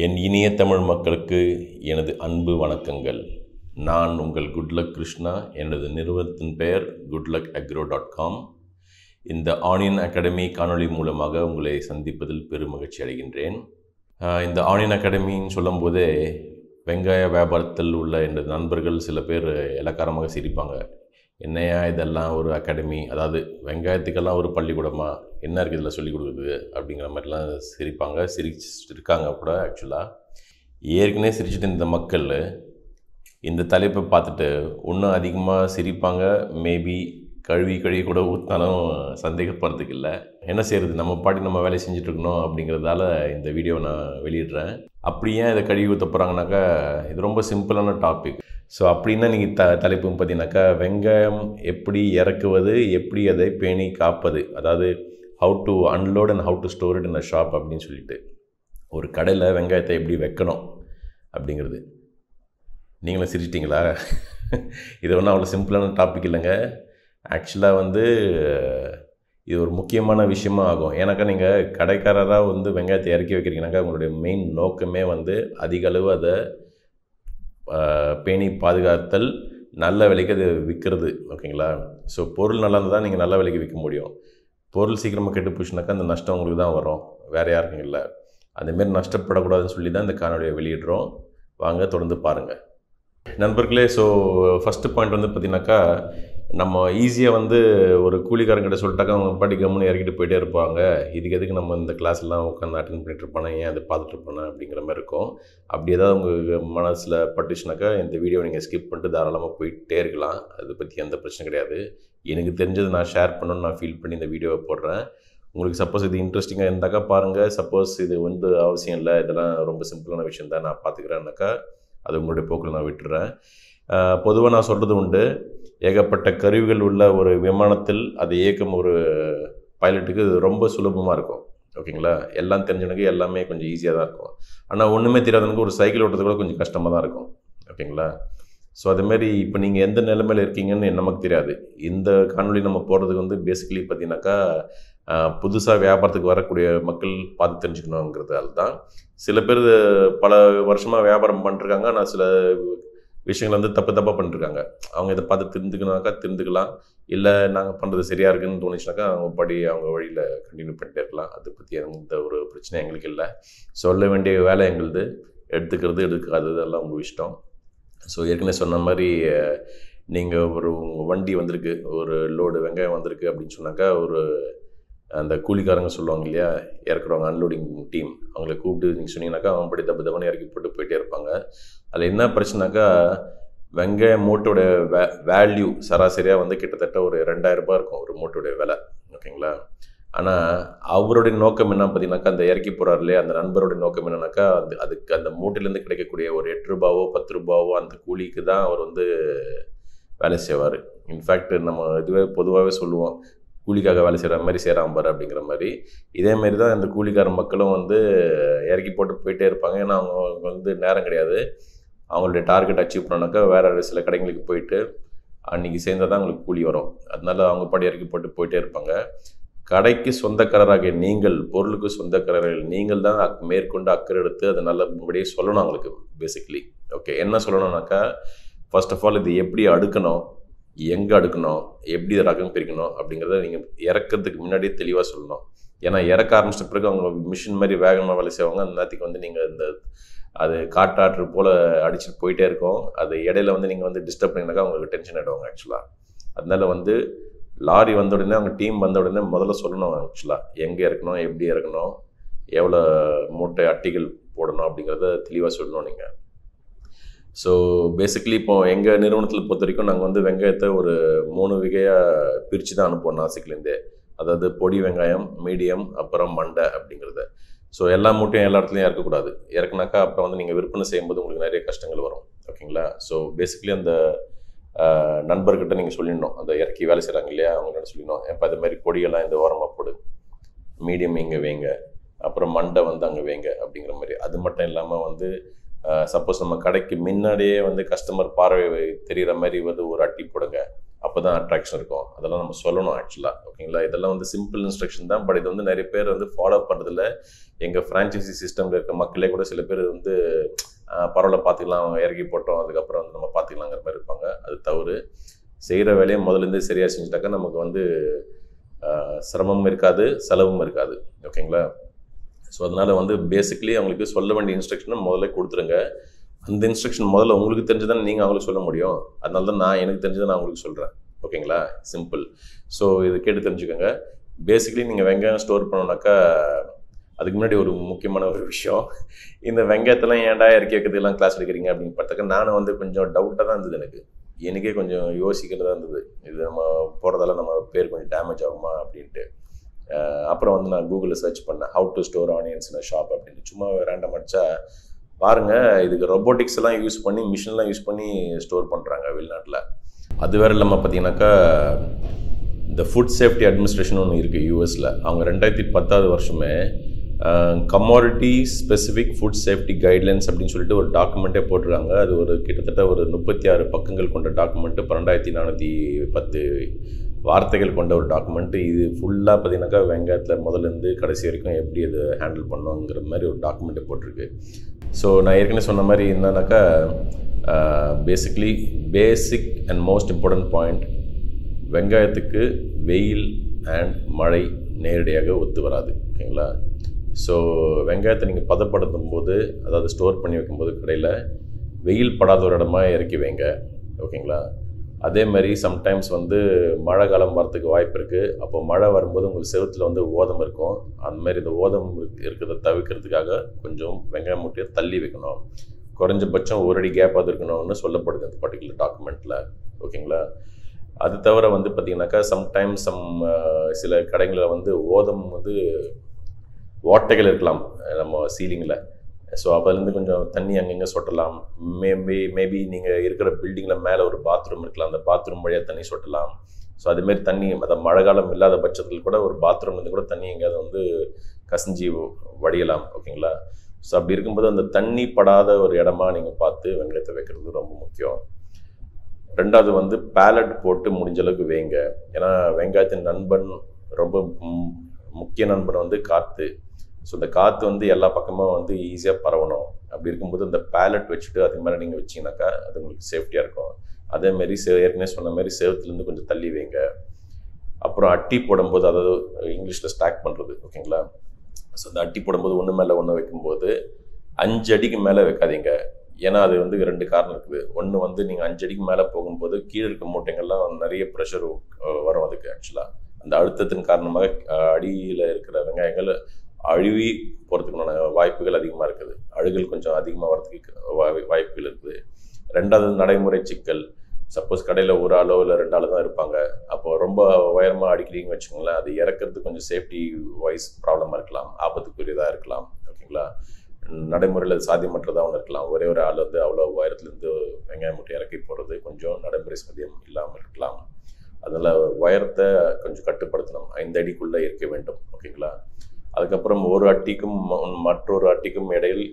என் இனிய தமிழ் மக்களுக்கு எனது அன்பு வணக்கங்கள். நான் உங்கள் குட்லக் கிருஷ்ணா எனது நிறுவனத்தின் பெயர் good luck agro dot com இந்த ஆனியன் அகாடமி காணொளி மூலமாக உங்களை சந்திப்பதில் பெருமகிழ்ச்சி அடைகின்றேன். இந்த ஆனியன் அகாடமின்னு சொல்லும்போதே வெங்காய வியாபாரத்தில் உள்ள எனது நண்பர்கள் சில பேர் இலக்காரமாக சிரிப்பாங்க. என்னையா இதெல்லாம் ஒரு அகாடமி? அதாவது வெங்காயத்துக்கெல்லாம் ஒரு பள்ளிக்கூடமா? என்ன இருக்குது இதில் சொல்லிக் கொடுக்குறது அப்படிங்கிற மாதிரிலாம் சிரிப்பாங்க. சிரிச்சிருக்காங்க இருக்காங்க கூட ஆக்சுவலாக ஏற்கனவே சிரிச்சிட்டு இருந்த மக்கள் இந்த தலைப்பை பார்த்துட்டு இன்னும் அதிகமாக சிரிப்பாங்க. மேபி கழுவி கழுவி கூட ஊற்றினாலும் சந்தேகப்படுறதுக்கு இல்லை. என்ன செய்கிறது நம்ம பாட்டி நம்ம வேலை செஞ்சுட்ருக்கணும் அப்படிங்கிறதால இந்த வீடியோவை நான் வெளியிடுறேன். அப்படி ஏன் இதை கழுவி ஊற்ற போகிறாங்கனாக்கா இது ரொம்ப சிம்பிளான டாபிக். ஸோ அப்படின்னா நீங்கள் த தலைப்பு பார்த்தீங்கன்னாக்கா வெங்காயம் எப்படி இறக்குவது எப்படி அதை பேணி காப்பது அதாவது how to unload and how to store it in a shop அப்படின்னு சொல்லிட்டு. ஒரு கடையில் வெங்காயத்தை எப்படி வைக்கணும் அப்படிங்கிறது. நீங்களும் சிரிச்சிட்டிங்களா? இது ஒன்றும் அவ்வளோ சிம்பிளான டாபிக் இல்லைங்க. ஆக்சுவலாக வந்து இது ஒரு முக்கியமான விஷயமா ஆகும். ஏன்னாக்கா நீங்கள் கடைக்காரராக வந்து வெங்காயத்தை இறக்கி வைக்கிறீங்கனாக்கா உங்களுடைய மெயின் நோக்கமே வந்து அதிக அளவு அதை பேணி பாதுகாத்தல் நல்ல விலைக்கு அது விற்கிறது ஓகேங்களா? ஸோ பொருள் நல்லா இருந்தால் தான் நீங்கள் நல்ல விலைக்கு விற்க முடியும். பொருள் சீக்கிரமாக கெட்டு போச்சுனாக்கா அந்த நஷ்டம் உங்களுக்கு தான் வரும். வேறு யாருக்கும் இல்லை. அதேமாரி நஷ்டப்படக்கூடாதுன்னு சொல்லி தான் இந்த காணொலியை வெளியிடுறோம். வாங்க தொடர்ந்து பாருங்கள் நண்பர்களே ஸோ ஃபஸ்ட்டு பாயிண்ட் வந்து பார்த்தீங்கன்னாக்கா நம்ம ஈஸியாக வந்து ஒரு கூலிக்காரங்கிட்ட சொல்லிட்டாக்கா அவங்க பாட்டி கம்முன்னு இறக்கிட்டு போயிட்டே இருப்பாங்க. இதுக்கு எதுக்கு நம்ம இந்த கிளாஸ்லாம் எல்லாம் உட்காந்து அட்டன் பண்ணிட்டு இருப்பானே? ஏன் அதை பார்த்துட்டு இருப்பானே? அப்படிங்கிற மாதிரி இருக்கும். அப்படி ஏதாவது உங்கள் மனசில் பட்டுச்சுனாக்கா இந்த வீடியோ நீங்கள் ஸ்கிப் பண்ணிட்டு தாராளமாக போயிட்டே இருக்கலாம். அதை பற்றி எந்த பிரச்சனை கிடையாது. எனக்கு தெரிஞ்சது நான் ஷேர் பண்ணணும்னு நான் ஃபீல் பண்ணி இந்த வீடியோவை போடுறேன். உங்களுக்கு சப்போஸ் இது இன்ட்ரெஸ்டிங்காக இருந்தாக்கா பாருங்கள் சப்போஸ் இது வந்து அவசியம் இல்லை. இதெல்லாம் ரொம்ப சிம்பிளான விஷயம் தான் நான் பார்த்துக்கிறேன்னாக்கா அது உங்களுடைய போக்கில் நான் விட்டுறேன். பொதுவாக நான் சொல்கிறது உண்டு. ஏகப்பட்ட கருவிகள் உள்ள ஒரு விமானத்தில் அதை இயக்கும் ஒரு பைலட்டுக்கு இது ரொம்ப சுலபமாக இருக்கும். ஓகேங்களா? எல்லாம் தெரிஞ்சவனுக்கு எல்லாமே கொஞ்சம் ஈஸியாக தான் இருக்கும். ஆனால் ஒன்றுமே தெரியாதவனுக்கு ஒரு சைக்கிள் ஓட்டுறது கூட கொஞ்சம் கஷ்டமாக தான் இருக்கும். ஓகேங்களா? ஸோ அதுமாரி இப்போ நீங்கள் எந்த நிலைமையில் இருக்கீங்கன்னு நமக்கு தெரியாது. இந்த காணொலி நம்ம போடுறதுக்கு வந்து பேசிக்கலி பார்த்தீங்கன்னாக்கா புதுசாக வியாபாரத்துக்கு வரக்கூடிய மக்கள் பார்த்து தெரிஞ்சுக்கணுங்கிறதால தான் சில பேர் பல வருஷமாக வியாபாரம் பண்ணிருக்காங்க ஆனால் சில விஷயங்கள் வந்து தப்பு தப்பாக பண்ணிருக்காங்க அவங்க இதை பார்த்து தெரிஞ்சுக்கணுனாக்கா திருந்துக்கலாம் இல்லை நாங்கள் பண்ணுறது சரியாக இருக்குன்னு தோணுச்சுனாக்கா அவங்க படி அவங்க வழியில் கண்டினியூ பண்ணிட்டே இருக்கலாம். அதை பற்றி எந்த ஒரு பிரச்சனையும் எங்களுக்கு இல்லை. சொல்ல வேண்டிய வேலை எங்களுது. எடுத்துக்கிறது எடுக்காதது எல்லாம் உங்கள் இஷ்டம். ஸோ ஏற்கனவே சொன்ன மாதிரி நீங்கள் ஒரு வண்டி வந்திருக்கு. ஒரு லோடு வெங்காயம் வந்திருக்கு அப்படின்னு சொன்னாக்கா ஒரு அந்த கூலிக்காரங்க சொல்லுவாங்க இல்லையா இறக்குறவங்க அன்லோடிங் டீம் அவங்கள கூப்பிட்டு நீங்கள் சொன்னீங்கன்னாக்கா அவங்க படி தப்பு தப்பான இறக்கி போட்டு போயிட்டே இருப்பாங்க. அதில் என்ன பிரச்சனைனாக்கா வெங்காய மூட்டோடைய வே வேல்யூ சராசரியாக வந்து கிட்டத்தட்ட ஒரு ரெண்டாயிரம் ரூபாய் இருக்கும் ஒரு மூட்டோடைய விலை. ஓகேங்களா? ஆனால் அவருடைய நோக்கம் என்ன பார்த்தீங்கன்னாக்கா அந்த இறக்கி போகிறார் இல்லையா அந்த நண்பருடைய நோக்கம் என்னன்னாக்கா அது அதுக்கு அந்த மூட்டையிலேருந்து கிடைக்கக்கூடிய ஒரு எட்டு ரூபாவோ பத்து ரூபாவோ அந்த கூலிக்கு தான் அவர் வந்து வேலை செய்வார். இன்ஃபேக்ட் நம்ம இதுவே பொதுவாகவே சொல்லுவோம் கூலிக்காக வேலை செய்கிற மாதிரி செய்கிறான் பாரு அப்படிங்கிற மாதிரி. இதே மாதிரி தான் இந்த கூலிக்கார மக்களும் வந்து இறக்கி போட்டு போயிட்டே இருப்பாங்க. ஏன்னா அவங்க வந்து நேரம் கிடையாது. அவங்களுடைய டார்கெட் அச்சீவ் பண்ணாக்கா வேறு சில கடைங்களுக்கு போயிட்டு அன்றைக்கி சேர்ந்தால் தான் அவங்களுக்கு கூலி வரும். அதனால அவங்க பாடி இறக்கி போட்டு போயிட்டே இருப்பாங்க. கடைக்கு சொந்தக்காரராக நீங்கள் பொருளுக்கு சொந்தக்காரர்கள் நீங்கள் தான் அக் மேற்கொண்டு அக்கறை எடுத்து அதை நல்லபடியே சொல்லணும் அவங்களுக்கு பேசிக்கலி ஓகே என்ன சொல்லணும்னாக்கா ஃபர்ஸ்ட் ஆஃப் ஆல் இது எப்படி அடுக்கணும்? எங்கே அடுக்கணும்? எப்படி இதை ரகம் பிரிக்கணும்? அப்படிங்கிறத நீங்கள் இறக்கிறதுக்கு முன்னாடியே தெளிவாக சொல்லணும். ஏன்னா இறக்க ஆரம்பிச்சிட்ட பிறகு அவங்க மிஷின் மாதிரி வேகமாக வேலை செய்வாங்க. அந்த நேரத்துக்கு வந்து நீங்கள் இந்த அது காட்டாற்று போல் அடிச்சுட்டு போயிட்டே இருக்கும். அது இடையில வந்து நீங்கள் வந்து டிஸ்டர்ப் பண்ணிங்கனாக்கா அவங்களுக்கு டென்ஷன் ஆகிடுவாங்க ஆக்சுவலாக அதனால வந்து லாரி வந்த உடனே அவங்க டீம் வந்த உடனே முதல்ல சொல்லணும் ஆக்சுவலாக எங்கே இறக்கணும்? எப்படி இறக்கணும்? எவ்வளோ மூட்டை அட்டிகள் போடணும்? அப்படிங்கிறத தெளிவாக சொல்லணும் நீங்கள் ஸோ பேசிக்கலி இப்போ எங்கள் நிறுவனத்தில் பொறுத்த வரைக்கும் நாங்கள் வந்து வெங்காயத்தை ஒரு மூணு வகையாக பிரித்து தான் அனுப்புவோம் நாசிக்லேருந்தே அதாவது பொடி வெங்காயம் மீடியம் அப்புறம் மண்டை அப்படிங்கிறத. ஸோ எல்லா மூட்டையும் எல்லா இடத்துலையும் இறக்கக்கூடாது. இறக்குனாக்கா அப்புறம் வந்து நீங்கள் விற்பனை செய்யும்போது உங்களுக்கு நிறைய கஷ்டங்கள் வரும். ஓகேங்களா ஸோ பேசிக்கலி அந்த நண்பர்கிட்ட நீங்கள் சொல்லிடணும். அந்த இறக்கி வேலை செய்கிறாங்க இல்லையா? அவங்கள்ட்ட சொல்லிடணும். இப்போ அது மாதிரி பொடியெல்லாம் இந்த ஓரமாக போடு. மீடியம் இங்கே வைங்க. அப்புறம் மண்டை வந்து அங்கே வைங்க. அப்படிங்கிற மாதிரி. அது மட்டும் இல்லாமல் வந்து சப்போஸ் நம்ம கடைக்கு முன்னாடியே வந்து கஸ்டமர் பார்வை தெரிகிற மாதிரி வந்து ஒரு அட்டி போடுங்க. அப்போ தான் அட்ராக்ஷன் இருக்கும். அதெல்லாம் நம்ம சொல்லணும் ஆக்சுவலாக ஓகேங்களா இதெல்லாம் வந்து சிம்பிள் இன்ஸ்ட்ரக்ஷன் தான். பட் இது வந்து நிறைய பேர் வந்து ஃபாலோ பண்ணுறதில்ல எங்கள் ஃப்ரான்ச்சைசி சிஸ்டமில் இருக்க மக்களே கூட சில பேர் வந்து பரவாயில்ல பார்த்துக்கலாம் இறக்கி போட்டோம் அதுக்கப்புறம் வந்து நம்ம பார்த்துக்கலாங்கிற மாதிரி இருப்பாங்க. அது தவறு. செய்கிற வேலையை முதல்லேருந்தே சரியாக செஞ்சுட்டாக்கா நமக்கு வந்து சிரமமும் இருக்காது செலவும் இருக்காது. ஓகேங்களா ஸோ அதனால் வந்து பேசிக்லி அவங்களுக்கு சொல்ல வேண்டிய இன்ஸ்ட்ரக்ஷனை முதல்ல கொடுத்துருங்க. அந்த இன்ஸ்ட்ரக்ஷன் முதல்ல உங்களுக்கு தெரிஞ்சதானே நீங்கள் அவங்களுக்கு சொல்ல முடியும். அதனால தான் நான் எனக்கு தெரிஞ்சதை நான் உங்களுக்கு சொல்கிறேன் ஓகேங்களா? சிம்பிள் ஸோ இது கேட்டு தெரிஞ்சுக்கோங்க. பேசிக்கலி நீங்கள் வெங்காயம் ஸ்டோர் பண்ணணுனாக்கா அதுக்கு முன்னாடி ஒரு முக்கியமான ஒரு விஷயம். இந்த வெங்காயத்தெல்லாம் ஏன்டா இறக்கி வைக்கிறதுக்கெல்லாம் கிளாஸ் எடுக்கிறீங்க அப்படின்னு பார்த்தாக்க நானும் வந்து கொஞ்சம் டவுட்டாக தான் இருந்தது எனக்கு. எனக்கே கொஞ்சம் யோசிக்கிறதா இருந்தது. இது நம்ம போகிறதால நம்ம பேர் கொஞ்சம் டேமேஜ் ஆகுமா அப்படின்ட்டு. அப்புறம் வந்து நான் கூகுளில் சர்ச் பண்ணேன். How to store onions in shop அப்படின்னு. சும்மா ரேண்டம் அடிச்சா பாருங்கள் இதுக்கு ரொபோட்டிக்ஸ் எல்லாம் யூஸ் பண்ணி மிஷின்லாம் யூஸ் பண்ணி ஸ்டோர் பண்ணுறாங்க வெளிநாட்டில். அது வேற இல்லாமல் பார்த்தீங்கன்னாக்கா இந்த ஃபுட் சேஃப்டி அட்மினிஸ்ட்ரேஷன் ஒன்று இருக்குது யூஎஸில் அவங்க ரெண்டாயிரத்தி பத்தாவது வருஷமே commodity specific food safety guidelines அப்படின்னு சொல்லிட்டு ஒரு டாக்குமெண்ட்டே போட்டிருக்காங்க. அது ஒரு கிட்டத்தட்ட ஒரு முப்பத்தி ஆறு பக்கங்கள் கொண்ட டாக்குமெண்ட்டு பன்னெண்டாயிரத்தி நானூற்றி பத்து வார்த்தைகள் கொண்ட ஒரு டாக்குமெண்ட்டு இது ஃபுல்லாக பார்த்தீங்கன்னாக்கா வெங்காயத்தில் முதலேருந்து கடைசி வரைக்கும் எப்படி அது ஹேண்டில் பண்ணுங்கிற மாதிரி ஒரு டாக்குமெண்ட்டை போட்டிருக்கு. ஸோ நான் ஏற்கனவே சொன்ன மாதிரி என்னன்னாக்கா basically basic and most important point வெங்காயத்துக்கு வெயில் அண்ட் மழை நேரடியாக ஒத்து வராது ஓகேங்களா? ஸோ வெங்காயத்தை நீங்கள் பதப்படுத்தும் போது அதாவது ஸ்டோர் பண்ணி வைக்கும்போது கடையில் வெயில் படாத ஒரு இடமா இறக்கி வைங்க ஓகேங்களா? அதே மாதிரி சம்டைம்ஸ் வந்து மழை காலம் வரத்துக்கு வாய்ப்பு இருக்குது அப்போ மழை வரும்போது உங்களுக்கு செவுத்துல வந்து ஓதம் இருக்கும். அந்த மாதிரி இந்த ஓதம் இருக்கிறத தவிர்க்கிறதுக்காக கொஞ்சம் வெங்காயம் மூட்டையை தள்ளி வைக்கணும். குறைஞ்சபட்சம் ஒரு அடி கேப் அது இருக்கணும்னு சொல்லப்படுது அந்த பர்டிகுலர் டாக்குமெண்ட்டில் ஓகேங்களா? அது தவிர வந்து பார்த்திங்கனாக்கா சம்டைம்ஸ் சம் சில கடைகளில் வந்து ஓதம் வந்து ஓட்டைகள் இருக்கலாம். நம்ம சீலிங்கில் ஸோ அப்போலேருந்து கொஞ்சம் தண்ணி அங்கங்கே சொட்டலாம். மேபி மேபி நீங்கள் இருக்கிற பில்டிங்கில் மேலே ஒரு பாத்ரூம் இருக்கலாம். அந்த பாத்ரூம் வழியாக தண்ணி சொட்டலாம். ஸோ அதுமாரி தண்ணி அந்த மழை காலம் இல்லாத பட்சத்தில் கூட ஒரு பாத்ரூம்லேருந்து கூட தண்ணி எங்கேயாவது வந்து கசிஞ்சு வடியலாம். ஓகேங்களா? ஸோ அப்படி இருக்கும்போது அந்த தண்ணி படாத ஒரு இடமா நீங்கள் பார்த்து வெங்காயத்தை வைக்கிறது ரொம்ப முக்கியம். ரெண்டாவது வந்து பேலட் போட்டு முடிஞ்ச அளவுக்கு வேங்க. ஏன்னா வெங்காயத்தின் நண்பன் ரொம்ப முக்கிய நண்பன் வந்து காற்று ஸோ இந்த காற்று வந்து எல்லா பக்கமும் வந்து ஈஸியாக பரவணும். அப்படி இருக்கும்போது இந்த பேலட் வச்சுட்டு அதுக்கு மேலே நீங்கள் வச்சீங்கன்னாக்கா அது உங்களுக்கு சேஃப்டியாக இருக்கும். அதேமாரி சே ஏற்கனவே சொன்ன மாதிரி சேவத்துலேருந்து கொஞ்சம் தள்ளி வைங்க. அப்புறம் அட்டி போடும்போது அதாவது இங்கிலீஷில் ஸ்டாக் பண்ணுறது ஓகேங்களா? ஸோ அந்த அட்டி போடும்போது ஒன்று மேலே ஒன்று வைக்கும்போது அஞ்சு அடிக்கு மேலே வைக்காதீங்க. ஏன்னா அது வந்து ரெண்டு காரணம் இருக்குது. ஒன்று வந்து நீங்கள் அஞ்சு அடிக்கு மேலே போகும்போது கீழே இருக்க மூட்டைங்கள்லாம் நிறைய ப்ரெஷர் வரும் அதுக்கு ஆக்சுவலாக அந்த அழுத்தத்தின் காரணமாக அடியில் இருக்கிற வெங்காயங்கள் அழுவி போகிறதுக்குண்டான வாய்ப்புகள் அதிகமாக இருக்குது. அழுகல் கொஞ்சம் அதிகமாக வரதுக்கு வாய்- வாய்ப்புகள் இருக்குது. ரெண்டாவது நடைமுறை சிக்கல். சப்போஸ் கடையில் ஒரு ஆளோ இல்லை ரெண்டு ஆளோ தான் இருப்பாங்க. அப்போ ரொம்ப உயரமாக அடிக்கிறீங்கன்னு வச்சுக்கோங்களேன் அது இறக்கிறது கொஞ்சம் சேஃப்டி வைஸ் ப்ராப்ளமாக இருக்கலாம். ஆபத்துக்குரியதாக இருக்கலாம். ஓகேங்களா? நடைமுறையில் சாத்தியமற்றதாக ஒன்று இருக்கலாம். ஒரே ஒரு ஆள் வந்து அவ்வளோ உயரத்துலேருந்து வெங்காயம் முட்டை இறக்கி போகிறது கொஞ்சம் நடைமுறை சாத்தியம் இல்லாமல் இருக்கலாம். அதனால் உயரத்தை கொஞ்சம் கட்டுப்படுத்தணும். ஐந்து அடிக்குள்ளே இருக்க வேண்டும். ஓகேங்களா? அதுக்கப்புறம் ஒரு அட்டிக்கும் மற்றொரு அட்டிக்கும் இடையில்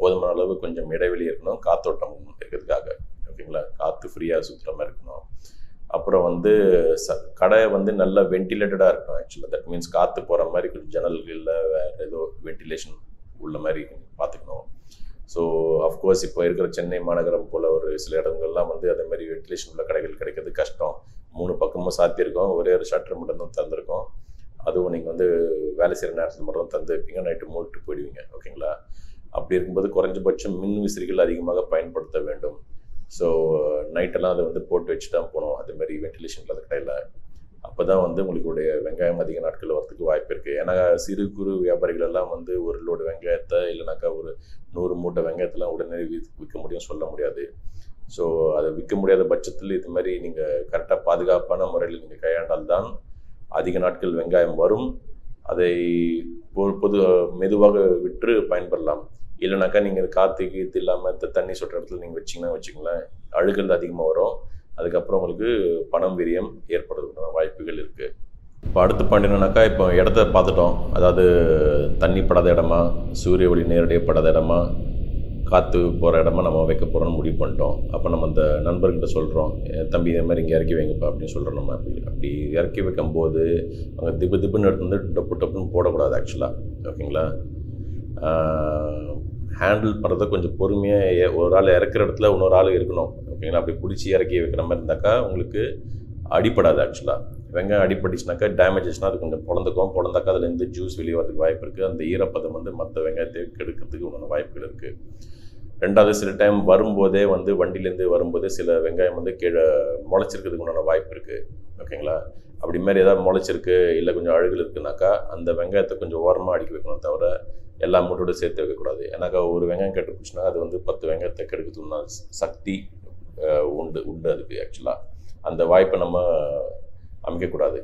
போதுமான அளவு கொஞ்சம் இடைவெளி இருக்கணும். காத்தோட்டம் இருக்கிறதுக்காக ஓகேங்களா? காற்று ஃப்ரீயாக சுற்றுற மாதிரி இருக்கணும். அப்புறம் வந்து ச கடை வந்து நல்லா வென்டிலேட்டடாக இருக்கணும் ஆக்சுவலாக தட் மீன்ஸ் காற்று போகிற மாதிரி கொஞ்சம் ஜன்னல்களில் வேறு ஏதோ வென்டிலேஷன் உள்ள மாதிரி பார்த்துக்கணும். ஸோ அஃப்கோர்ஸ் இப்போ இருக்கிற சென்னை மாநகரம் போல் ஒரு சில இடங்கள்லாம் வந்து அதே மாதிரி வென்டிலேஷன் உள்ள கடைகள் கிடைக்கிறது கஷ்டம். மூணு பக்கமும் சாத்தியிருக்கோம். ஒரே ஒரு ஷட்டர் மட்டும் தான் அதுவும் நீங்கள் வந்து வேலை செய்கிற நேரத்தில் மட்டும் தந்து வைப்பீங்க நைட்டு மூட்டு போயிடுவீங்க. ஓகேங்களா? அப்படி இருக்கும்போது குறைஞ்சபட்சம் மின் விசிறிகள் அதிகமாக பயன்படுத்த வேண்டும். ஸோ நைட்டெல்லாம் அதை வந்து போட்டு வச்சு தான் போகணும் அதுமாதிரி வென்டிலேஷன் இல்லாத கடையில். அப்போ தான் வந்து உங்களுடைய வெங்காயம் அதிக நாட்கள் வரதுக்கு வாய்ப்பு இருக்குது ஏன்னா சிறு குறு வியாபாரிகள் எல்லாம் வந்து ஒரு லோடு வெங்காயத்தை இல்லைனாக்கா ஒரு நூறு மூட்டை வெங்காயத்தெல்லாம் உடனே விற்க முடியும் சொல்ல முடியாது. ஸோ அதை விற்க முடியாத பட்சத்தில் இது மாதிரி நீங்கள் கரெக்டாக பாதுகாப்பான முறையில் நீங்கள் கையாண்டால் தான் அதிக நாட்கள் வெங்காயம் வரும். அதை பொ- பொது மெதுவாக விற்று பயன்படலாம். இல்லைனாக்கா நீங்கள் காற்று கீத்து இல்லாமல் தண்ணி சொட்டுற இடத்துல நீங்கள் வச்சிங்கன்னா வச்சுங்களேன் அழுகல் அதிகமாக வரும். அதுக்கப்புறம் உங்களுக்கு பணம் விரியம் ஏற்படுறதுக்கான வாய்ப்புகள் இருக்குது இப்போ அடுத்து பாயிண்ட் இப்போ இடத்த பார்த்துட்டோம். அதாவது தண்ணி படாத இடமா சூரிய ஒளி நேரடியாக படாத இடமா காற்று போகிற இடமா நம்ம வைக்க போகிறோம்னு முடிவு பண்ணிட்டோம். அப்போ நம்ம அந்த நண்பர்கிட்ட சொல்கிறோம் தம்பி இதே மாதிரி இங்கே இறக்கி வைங்கப்பா அப்படின்னு சொல்கிறோம் நம்ம. அப்படி அப்படி இறக்கி வைக்கும்போது அங்கே திப்பு திப்புன்னு எடுத்து வந்து டப்பு டப்புன்னு போடக்கூடாது ஆக்சுவலாக ஓகேங்களா? ஹேண்டில் பண்ணுறத கொஞ்சம் பொறுமையாக ஒரு ஆள் இறக்குற இடத்துல இன்னொரு ஆள் இருக்கணும். ஓகேங்களா? அப்படி பிடிச்சி இறக்கி வைக்கிற மாதிரி இருந்தாக்கா உங்களுக்கு அடிப்படாது ஆக்சுவலாக வெங்காயம் அடிப்பட்டுச்சுனாக்கா டேமேஜஸ்னால் அது கொஞ்சம் பிறந்துக்கும் பிறந்தாக்கா அதுலேருந்து ஜூஸ் வெளியே வரதுக்கு வாய்ப்பு இருக்குது அந்த ஈரப்பதம் வந்து மற்ற வெங்காயத்தை கெடுக்கிறதுக்கு உண்டான வாய்ப்புகள் இருக்குது ரெண்டாவது சில டைம் வரும்போதே வந்து வண்டியிலேருந்து வரும்போதே சில வெங்காயம் வந்து கீழே முளைச்சிருக்கிறதுக்கு உண்டான வாய்ப்பு இருக்குது ஓகேங்களா அப்படி மாதிரி ஏதாவது முளைச்சிருக்கு இல்லை கொஞ்சம் அழுகல் இருக்குனாக்கா அந்த வெங்காயத்தை கொஞ்சம் ஓரமாக அடிக்க வைக்கணும் தவிர எல்லா மூட்டோட சேர்த்து வைக்கக்கூடாது ஏன்னாக்கா ஒரு வெங்காயம் கெட்டு அது வந்து பத்து வெங்காயத்தை கெடுக்கிறதுனா சக்தி உண்டு உண்டு அதுக்கு ஆக்சுவலாக அந்த வாய்ப்பை நம்ம அமைக்கக்கூடாது.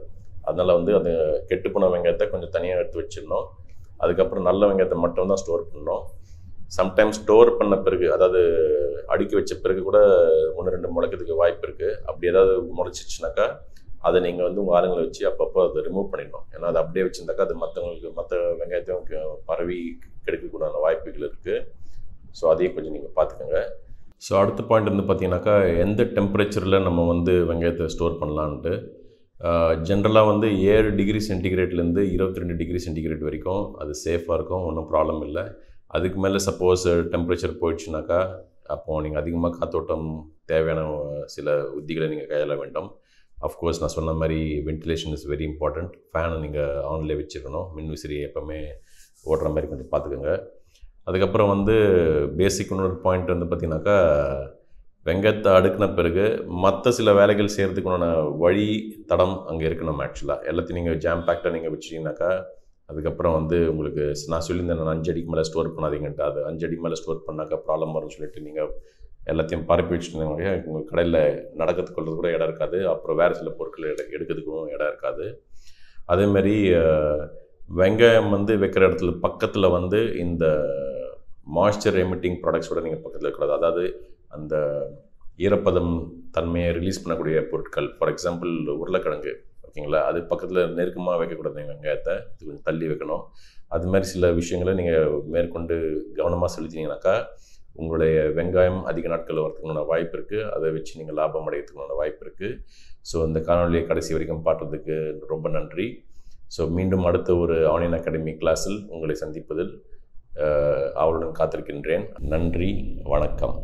அதனால் வந்து அந்த கெட்டுப்போன வெங்காயத்தை கொஞ்சம் தனியாக எடுத்து வச்சிடணும். அதுக்கப்புறம் நல்ல வெங்காயத்தை மட்டும் தான் ஸ்டோர் பண்ணணும். சம்டைம்ஸ் ஸ்டோர் பண்ண பிறகு அதாவது அடுக்கி வச்ச பிறகு கூட ஒன்று ரெண்டு முளைக்கிறதுக்கு வாய்ப்பு இருக்குது அப்படி ஏதாவது முளைச்சிச்சுனாக்கா அதை நீங்கள் வந்து உங்கள் ஆளுங்களை வச்சு அப்பப்போ அதை ரிமூவ் பண்ணிடணும். ஏன்னா அதை அப்படியே வச்சுருந்தாக்கா அது மற்றவங்களுக்கு மற்ற வெங்காயத்தையும் பரவி கிடைக்கக்கூடாத வாய்ப்புகள் இருக்குது ஸோ அதையும் கொஞ்சம் நீங்கள் பார்த்துக்கோங்க ஸோ அடுத்த பாயிண்ட் வந்து பார்த்தீங்கன்னாக்கா எந்த டெம்பரேச்சரில் நம்ம வந்து வெங்காயத்தை ஸ்டோர் பண்ணலான்ட்டு ஜென்ரலாக வந்து ஏழு டிகிரி சென்டிகிரேட்லேருந்து இருபத்தி ரெண்டு டிகிரி சென்டிகிரேட் வரைக்கும் அது சேஃபாக இருக்கும் ஒன்றும் ப்ராப்ளம் இல்லை. அதுக்கு மேலே சப்போஸ் டெம்பரேச்சர் போயிடுச்சுனாக்கா அப்போது நீங்கள் அதிகமாக காத்தோட்டம் தேவையான சில உத்திகளை நீங்கள் கையாள வேண்டும். அஃப்கோர்ஸ் நான் சொன்ன மாதிரி வென்டிலேஷன் இஸ் வெரி இம்பார்ட்டண்ட் ஃபேனை நீங்கள் ஆன்லேயே வச்சுருக்கணும். மின்விசிறி எப்போவுமே ஓடுற மாதிரி கொஞ்சம் பார்த்துக்கோங்க. அதுக்கப்புறம் வந்து பேசிக் இன்னொரு பாயிண்ட் வந்து பார்த்திங்கனாக்கா வெங்காயத்தை அடுக்கின பிறகு மற்ற சில வேலைகள் செய்கிறதுக்குண்டான வழி தடம் அங்கே இருக்கணும் ஆக்சுவலாக எல்லாத்தையும் நீங்கள் ஜாம் பேக்டாக நீங்கள் வச்சிட்டீங்கன்னாக்கா அதுக்கப்புறம் வந்து உங்களுக்கு நான் சொல்லியிருந்தேன் நான் அஞ்சு அடிக்கு மேலே ஸ்டோர் பண்ணாதீங்கன்ட்டு. அது அஞ்சு அடிக்கு மேலே ஸ்டோர் பண்ணாக்கா ப்ராப்ளம் வரும்னு சொல்லிட்டு நீங்கள் எல்லாத்தையும் பரப்பி வச்சுருந்தீங்க உங்கள் கடையில் நடக்கிறதுக்கு கூட இடம் இருக்காது. அப்புறம் வேறு சில பொருட்கள் எடு எடுக்கிறதுக்கும் இடம் இருக்காது. அதேமாரி வெங்காயம் வந்து வைக்கிற இடத்துல பக்கத்தில் வந்து இந்த மாய்ஸ்சர் எமிட்டிங் ப்ராடக்ட்ஸோட நீங்கள் பக்கத்தில் இருக்கக்கூடாது அதாவது அந்த ஈரப்பதம் தன்மையை ரிலீஸ் பண்ணக்கூடிய பொருட்கள் ஃபார் எக்ஸாம்பிள் உருளைக்கிழங்கு ஓகேங்களா அது பக்கத்தில் நெருக்கமாக வைக்கக்கூடாது வெங்காயத்தை. இது கொஞ்சம் தள்ளி வைக்கணும். அது மாதிரி சில விஷயங்களை நீங்கள் மேற்கொண்டு கவனமாக செலுத்தினீங்கனாக்கா உங்களுடைய வெங்காயம் அதிக நாட்கள் வரதுக்குண்டான வாய்ப்பு இருக்குது அதை வச்சு நீங்கள் லாபம் அடைகிறதுக்குண்டான வாய்ப்பு இருக்குது ஸோ இந்த காணொலியை கடைசி வரைக்கும் பார்த்ததுக்கு ரொம்ப நன்றி. ஸோ மீண்டும் அடுத்த ஒரு ஆன்லைன் அகாடமி கிளாஸில் உங்களை சந்திப்பதில் அவருடன் காத்திருக்கின்றேன். நன்றி வணக்கம்.